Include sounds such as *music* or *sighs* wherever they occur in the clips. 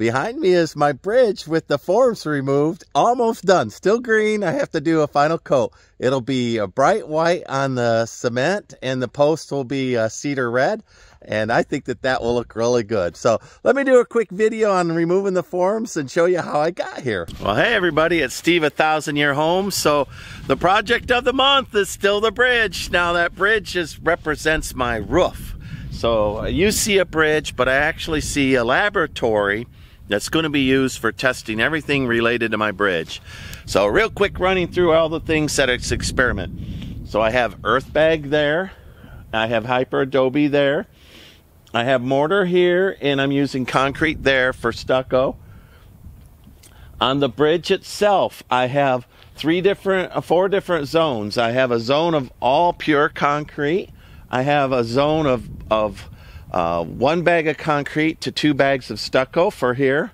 behind me is my bridge with the forms removed. Almost done. Still green. I have to do a final coat. It'll be a bright white on the cement and the post will be a cedar red. And I think that that will look really good. So let me do a quick video on removing the forms and show you how I got here. Well, hey everybody, it's Steve, A Thousand Year Home. So the project of the month is still the bridge. Now that bridge just represents my roof. So uh, you see a bridge, but I actually see a laboratory that's going to be used for testing everything related to my bridge. So real quick running through all the things that it's experiment. So I have earth bag there. I have hyper adobe there. I have mortar here and I'm using concrete there for stucco. On the bridge itself, I have three different, uh, four different zones. I have a zone of all pure concrete. I have a zone of, of uh, one bag of concrete to two bags of stucco for here.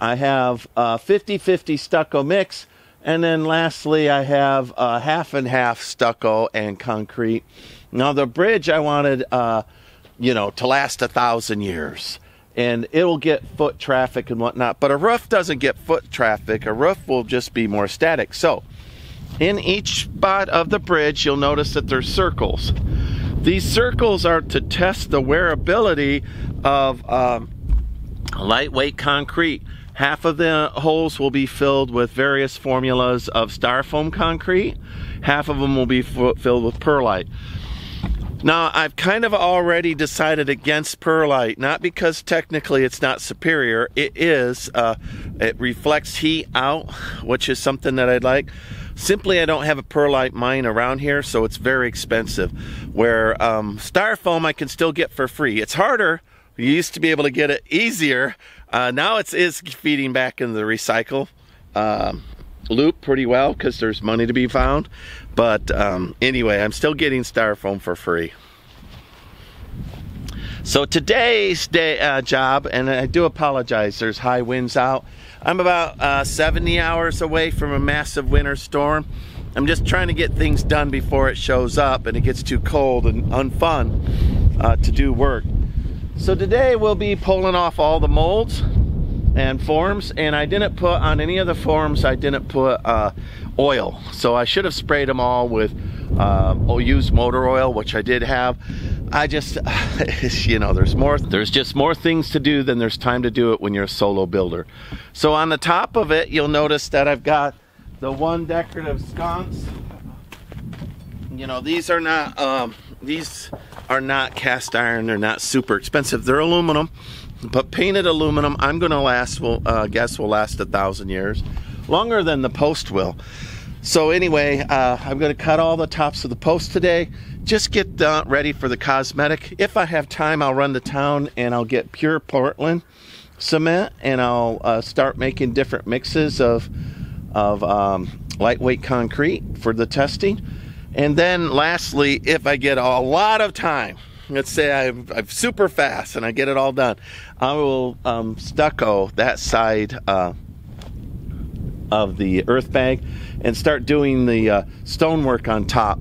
I have a 50-50 stucco mix. And then lastly, I have a half and half stucco and concrete. Now the bridge I wanted, uh, you know, to last a thousand years. And it'll get foot traffic and whatnot. But a roof doesn't get foot traffic. A roof will just be more static. So in each spot of the bridge, you'll notice that there's circles. These circles are to test the wearability of um, lightweight concrete. Half of the holes will be filled with various formulas of styrofoam concrete. Half of them will be filled with perlite. Now, I've kind of already decided against perlite, not because technically it's not superior. It is. Uh, it reflects heat out, which is something that I'd like. Simply, I don't have a perlite mine around here, so it's very expensive. Where um, styrofoam I can still get for free. It's harder. You used to be able to get it easier. Uh, now it's is feeding back into the recycle uh, loop pretty well because there's money to be found. But um, anyway, I'm still getting styrofoam for free. So today's day uh, job, and I do apologize, there's high winds out. I'm about uh, 70 hours away from a massive winter storm. I'm just trying to get things done before it shows up and it gets too cold and unfun uh, to do work. So today we'll be pulling off all the molds and forms and I didn't put on any of the forms I didn't put uh, oil so I should have sprayed them all with uh, used motor oil which I did have I just, *sighs* you know, there's more, there's just more things to do than there's time to do it when you're a solo builder. So on the top of it, you'll notice that I've got the one decorative sconce. You know, these are not, um, these are not cast iron. They're not super expensive. They're aluminum, but painted aluminum, I'm going to last, will uh, guess will last a thousand years. Longer than the post will. So anyway, uh, I'm going to cut all the tops of the post today. Just get uh, ready for the cosmetic. If I have time, I'll run to town and I'll get pure Portland cement and I'll uh, start making different mixes of of um, lightweight concrete for the testing. And then lastly, if I get a lot of time, let's say I'm, I'm super fast and I get it all done, I will um, stucco that side uh, of the earth bag and start doing the uh, stonework on top.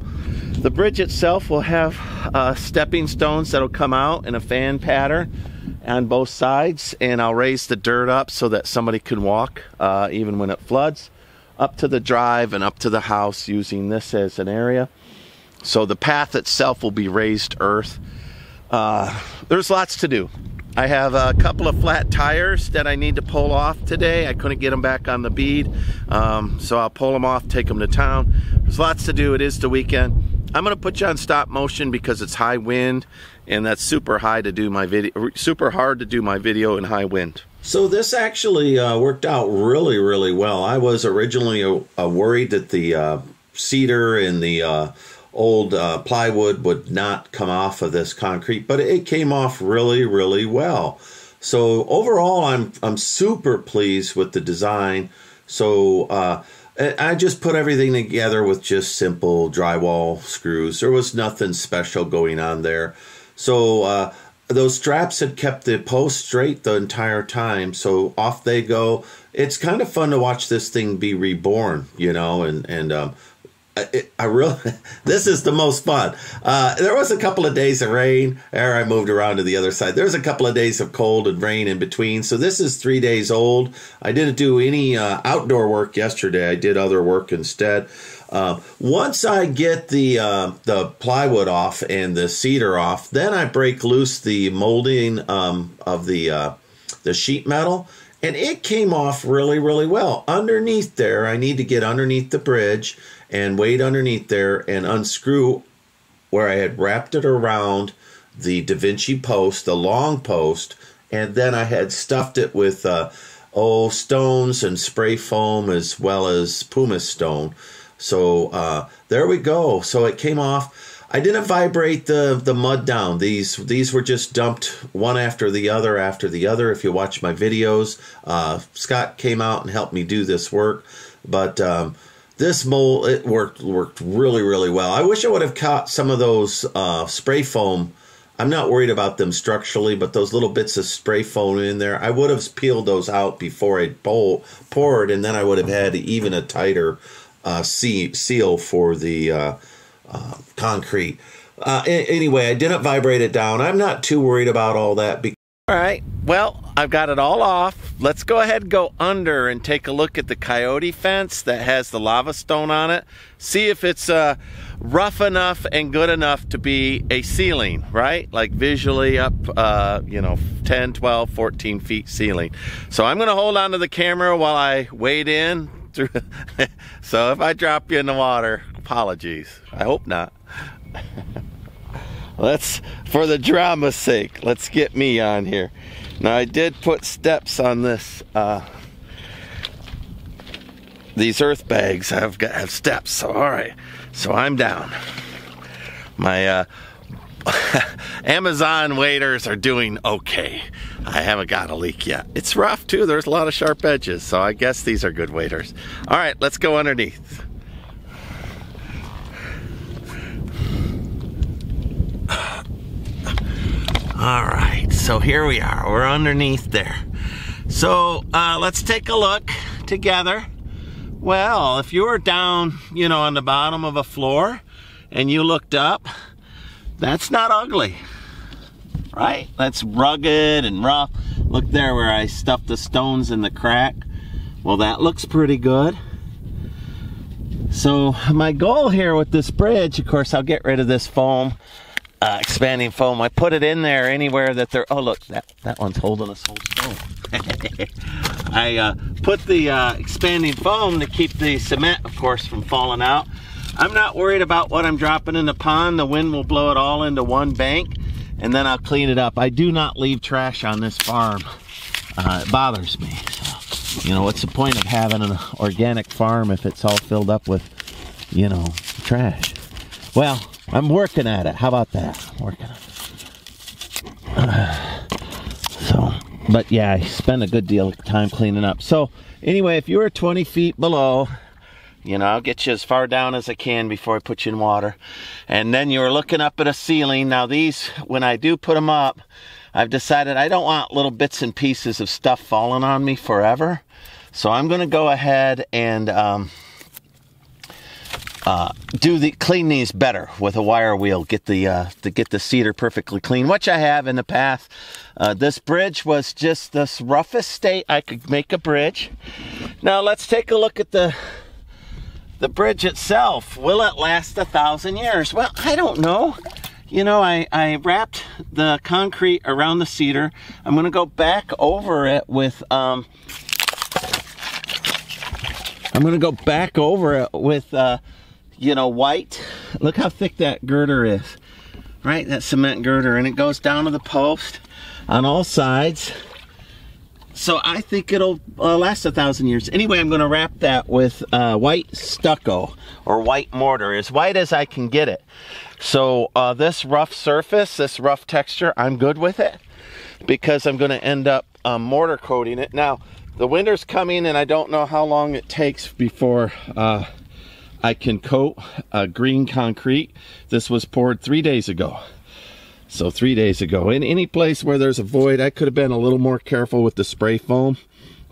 The bridge itself will have uh, stepping stones that'll come out in a fan pattern on both sides and I'll raise the dirt up so that somebody can walk uh, even when it floods up to the drive and up to the house using this as an area. So the path itself will be raised earth. Uh, there's lots to do. I have a couple of flat tires that I need to pull off today. I couldn't get them back on the bead, um, so I'll pull them off, take them to town. There's lots to do. It is the weekend. I'm gonna put you on stop motion because it's high wind, and that's super high to do my video, super hard to do my video in high wind. So this actually uh, worked out really, really well. I was originally uh, worried that the uh, cedar and the uh, old uh, plywood would not come off of this concrete, but it came off really, really well. So overall, I'm I'm super pleased with the design. So uh, I just put everything together with just simple drywall screws. There was nothing special going on there. So uh, those straps had kept the post straight the entire time. So off they go. It's kind of fun to watch this thing be reborn, you know, and and um, I, I really, *laughs* this is the most fun. Uh, there was a couple of days of rain, or I moved around to the other side. There was a couple of days of cold and rain in between. So this is three days old. I didn't do any uh, outdoor work yesterday. I did other work instead. Uh, once I get the uh, the plywood off and the cedar off, then I break loose the molding um, of the uh, the sheet metal, and it came off really really well. Underneath there, I need to get underneath the bridge and wade underneath there and unscrew where I had wrapped it around the Da Vinci post, the long post, and then I had stuffed it with uh, stones and spray foam as well as pumice stone so uh, there we go. So it came off. I didn't vibrate the the mud down. These these were just dumped one after the other after the other. If you watch my videos, uh, Scott came out and helped me do this work. But um, this mold it worked worked really really well. I wish I would have caught some of those uh, spray foam. I'm not worried about them structurally, but those little bits of spray foam in there, I would have peeled those out before I poured, and then I would have had even a tighter uh, seal for the uh, uh, concrete. Uh, anyway, I didn't vibrate it down. I'm not too worried about all that. All right. Well, I've got it all off. Let's go ahead and go under and take a look at the coyote fence that has the lava stone on it. See if it's uh, rough enough and good enough to be a ceiling, right? Like visually up, uh, you know, 10, 12, 14 feet ceiling. So I'm going to hold on to the camera while I wade in, *laughs* so if I drop you in the water, apologies. I hope not. *laughs* let's, for the drama's sake, let's get me on here. Now I did put steps on this. Uh, these earth bags have got have steps. So all right. So I'm down. My uh, *laughs* Amazon waders are doing okay. I haven't got a leak yet. It's rough too. There's a lot of sharp edges, so I guess these are good waders. All right, let's go underneath. All right, so here we are. We're underneath there. So uh, let's take a look together. Well, if you were down, you know, on the bottom of a floor and you looked up, that's not ugly, right? That's rugged and rough. Look there where I stuffed the stones in the crack. Well, that looks pretty good. So my goal here with this bridge, of course, I'll get rid of this foam, uh, expanding foam. I put it in there anywhere that there, oh look, that, that one's holding us whole stone. *laughs* I uh, put the uh, expanding foam to keep the cement, of course, from falling out. I'm not worried about what I'm dropping in the pond. The wind will blow it all into one bank and then I'll clean it up. I do not leave trash on this farm. Uh, it bothers me. So, you know, what's the point of having an organic farm if it's all filled up with, you know, trash? Well, I'm working at it. How about that? I'm working. Uh, *sighs* so, but yeah, I spend a good deal of time cleaning up. So, anyway, if you were 20 feet below, you know, I'll get you as far down as I can before I put you in water. And then you're looking up at a ceiling. Now these, when I do put them up, I've decided I don't want little bits and pieces of stuff falling on me forever. So I'm going to go ahead and um, uh, do the clean these better with a wire wheel. Get the uh, to get the cedar perfectly clean, which I have in the past. Uh, this bridge was just the roughest state I could make a bridge. Now let's take a look at the the bridge itself, will it last a thousand years? Well, I don't know. You know, I, I wrapped the concrete around the cedar. I'm going to go back over it with, um, I'm going to go back over it with, uh, you know, white. Look how thick that girder is, right? That cement girder. And it goes down to the post on all sides. So I think it'll uh, last a thousand years. Anyway, I'm going to wrap that with uh, white stucco or white mortar, as white as I can get it. So uh, this rough surface, this rough texture, I'm good with it because I'm going to end up um, mortar coating it. Now, the winter's coming and I don't know how long it takes before uh, I can coat a green concrete. This was poured three days ago. So three days ago, in any place where there's a void, I could have been a little more careful with the spray foam.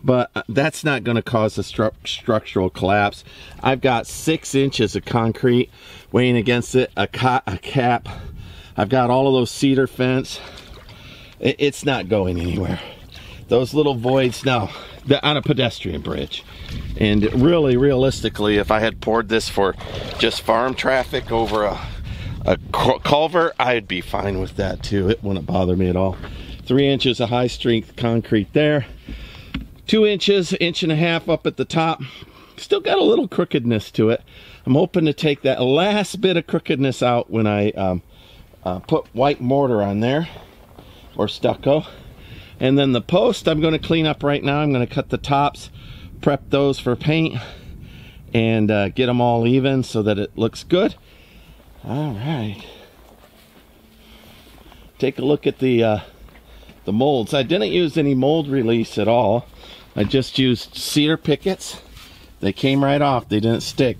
but uh, that's not going to cause a stru structural collapse. I've got six inches of concrete weighing against it, a, a cap. I've got all of those cedar fence. It it's not going anywhere. Those little voids, now, on a pedestrian bridge. And really, realistically, if I had poured this for just farm traffic over a, a culvert, I'd be fine with that too. It wouldn't bother me at all. Three inches of high strength concrete there two inches, inch and a half up at the top. Still got a little crookedness to it. I'm hoping to take that last bit of crookedness out when I um, uh, put white mortar on there or stucco. And then the post I'm going to clean up right now. I'm going to cut the tops, prep those for paint, and uh, get them all even so that it looks good. All right. Take a look at the uh, the molds. I didn't use any mold release at all. I just used cedar pickets. They came right off, they didn't stick.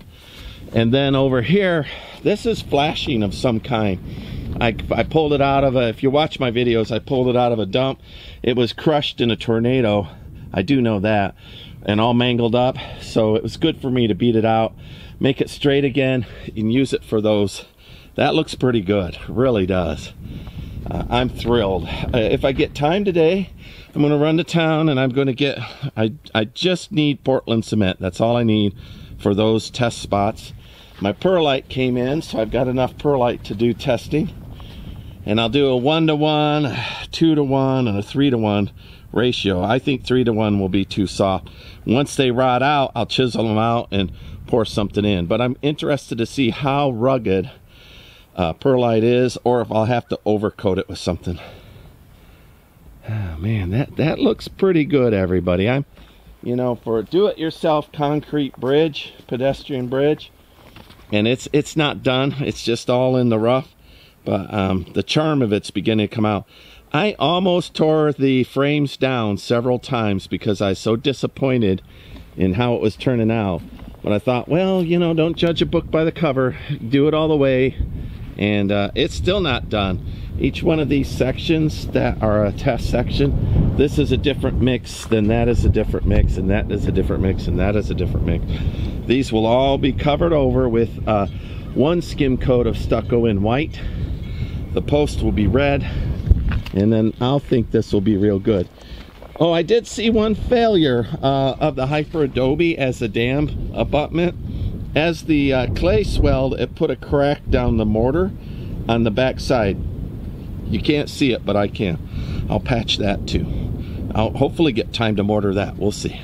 And then over here, this is flashing of some kind. I, I pulled it out of a, if you watch my videos, I pulled it out of a dump. It was crushed in a tornado. I do know that. And all mangled up. So it was good for me to beat it out, make it straight again, and use it for those. That looks pretty good, really does. Uh, I'm thrilled. Uh, if I get time today, I'm going to run to town and I'm going to get, I, I just need Portland cement. That's all I need for those test spots. My perlite came in, so I've got enough perlite to do testing. And I'll do a one to one, two to one, and a three to one ratio. I think three to one will be too soft. Once they rot out, I'll chisel them out and pour something in. But I'm interested to see how rugged uh, perlite is, or if I'll have to overcoat it with something. Oh, man, that, that looks pretty good, everybody. I'm, you know, for do-it-yourself concrete bridge, pedestrian bridge, and it's it's not done. It's just all in the rough, but um, the charm of it's beginning to come out. I almost tore the frames down several times because I was so disappointed in how it was turning out. But I thought, well, you know, don't judge a book by the cover. Do it all the way. And uh, it's still not done each one of these sections that are a test section this is a different mix then that is a different mix and that is a different mix and that is a different mix these will all be covered over with uh, one skim coat of stucco in white the post will be red and then I'll think this will be real good oh I did see one failure uh, of the hyper adobe as a dam abutment as the uh, clay swelled it put a crack down the mortar on the back side you can't see it, but I can. I'll patch that too. I'll hopefully get time to mortar that. We'll see.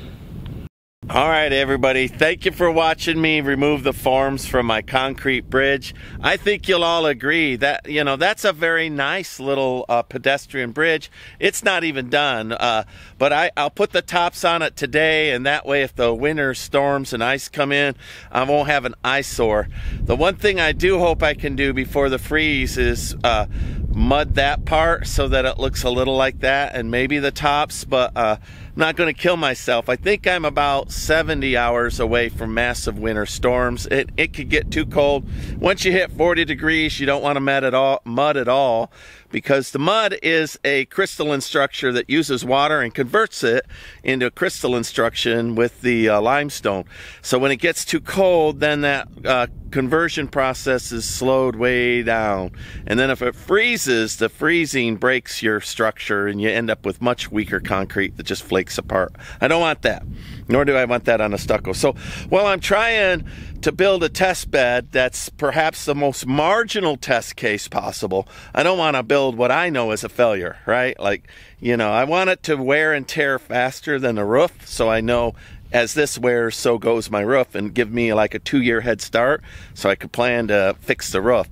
All right, everybody. Thank you for watching me remove the forms from my concrete bridge. I think you'll all agree that, you know, that's a very nice little uh, pedestrian bridge. It's not even done, uh, but I, I'll put the tops on it today, and that way if the winter storms and ice come in, I won't have an eyesore. The one thing I do hope I can do before the freeze is uh, mud that part so that it looks a little like that, and maybe the tops, but uh, I'm not going to kill myself. I think I'm about 70 hours away from massive winter storms. It, it could get too cold. Once you hit 40 degrees, you don't want to mud at all, mud at all because the mud is a crystalline structure that uses water and converts it into a crystalline structure with the uh, limestone. So when it gets too cold, then that uh, conversion process is slowed way down. And then if it freezes, the freezing breaks your structure and you end up with much weaker concrete that just flakes apart. I don't want that, nor do I want that on a stucco. So while I'm trying to build a test bed that's perhaps the most marginal test case possible, I don't want to build what I know is a failure, right? Like, you know, I want it to wear and tear faster than the roof so I know as this wears, so goes my roof, and give me like a two year head start so I could plan to fix the roof.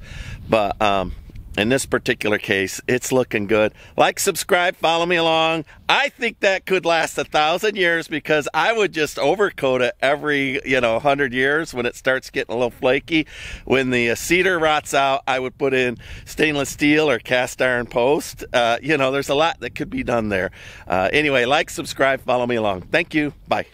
But um, in this particular case, it's looking good. Like, subscribe, follow me along. I think that could last a thousand years because I would just overcoat it every, you know, hundred years when it starts getting a little flaky. When the uh, cedar rots out, I would put in stainless steel or cast iron post. Uh, you know, there's a lot that could be done there. Uh, anyway, like, subscribe, follow me along. Thank you. Bye.